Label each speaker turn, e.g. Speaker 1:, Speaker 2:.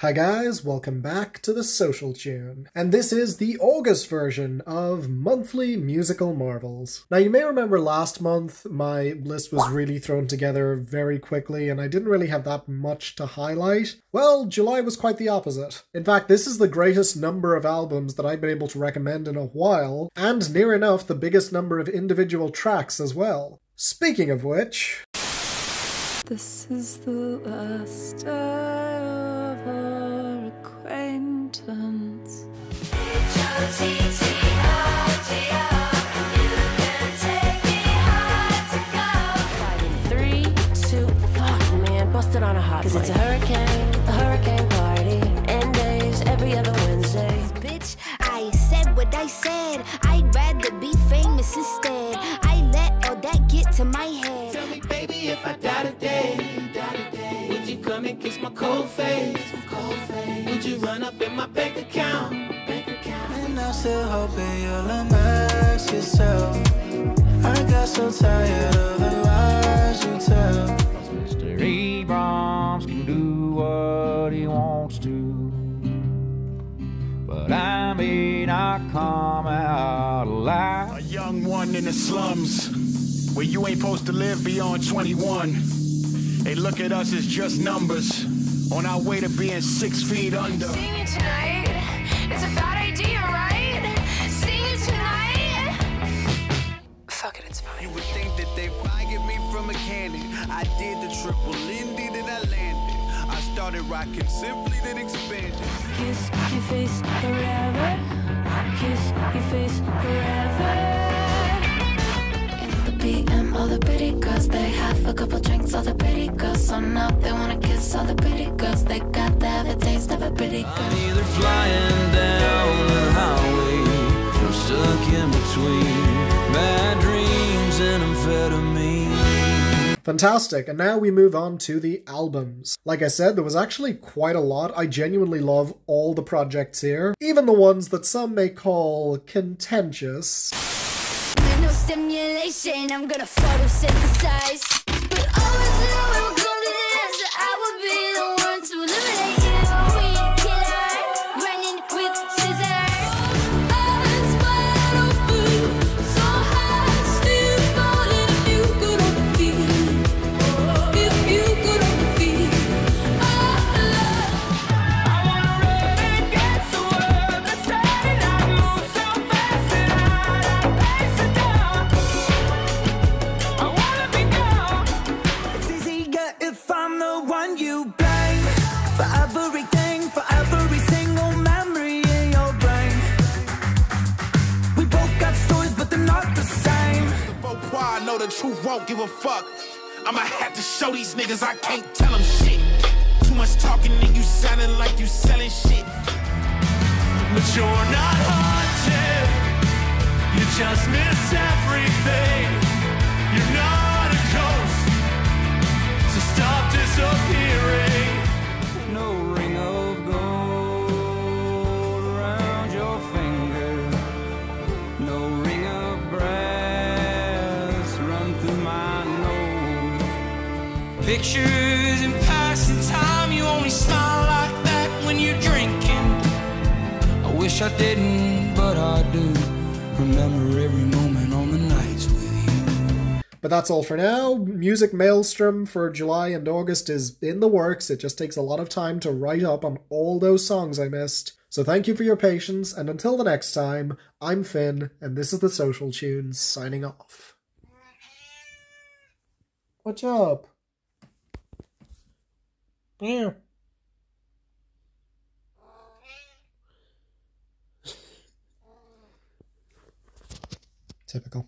Speaker 1: Hi guys, welcome back to the Social Tune, and this is the August version of Monthly Musical Marvels. Now you may remember last month my list was really thrown together very quickly and I didn't really have that much to highlight. Well, July was quite the opposite. In fact, this is the greatest number of albums that I've been able to recommend in a while, and near enough the biggest number of individual tracks as well. Speaking of which...
Speaker 2: This is the last our acquaintance.
Speaker 3: Three, two, fuck, man, busted on a hot Cause it's a hurricane, a hurricane party, and days every other Wednesday.
Speaker 4: Bitch, I said what I said. I'd rather be famous instead. I let all that get to my head.
Speaker 5: Tell me, baby, if I die today, come and kiss my cold face? Cold face? Would you run up in my bank account? Bank account?
Speaker 6: And I'm still hoping you'll immerse yourself. I got so tired of the lies you tell.
Speaker 7: Mr. Abrams can do what he wants to, but I may not come out alive.
Speaker 8: A young one in the slums where you ain't supposed to live beyond 21. They look at us as just numbers on our way to being six feet under.
Speaker 9: Seeing you tonight, it's a bad idea, right? Seeing you tonight. Fuck it, it's fine.
Speaker 6: You would think that they probably get me from a candy. I did the triple Lindy that I landed. I started rocking simply then expanded.
Speaker 2: Kiss your face forever. Kiss your face forever.
Speaker 10: In the BM, all the pretty girls, they have a couple drinks, all the pretty girls. So now they wanna kiss all the pretty girls. They got to have a taste of a pretty girl.
Speaker 7: I'm either flying down the highway, or stuck in between bad dreams and amphetamine.
Speaker 1: Fantastic, and now we move on to the albums. Like I said, there was actually quite a lot. I genuinely love all the projects here, even the ones that some may call contentious.
Speaker 4: No stimulation, I'm gonna photosynthesize. But
Speaker 8: won't give a fuck. I'ma have to show these niggas I can't tell them shit. Too much talking and you sounding like you selling shit.
Speaker 5: But you're not haunted. You just miss everything. You're not a ghost.
Speaker 7: Pictures in passing time, you only smile like that when you're drinking. I wish I didn't, but I do. Remember every moment on the nights with you.
Speaker 1: But that's all for now. Music Maelstrom for July and August is in the works. It just takes a lot of time to write up on all those songs I missed. So thank you for your patience, and until the next time, I'm Finn, and this is the Social Tunes signing off. What's up? Yeah. Typical.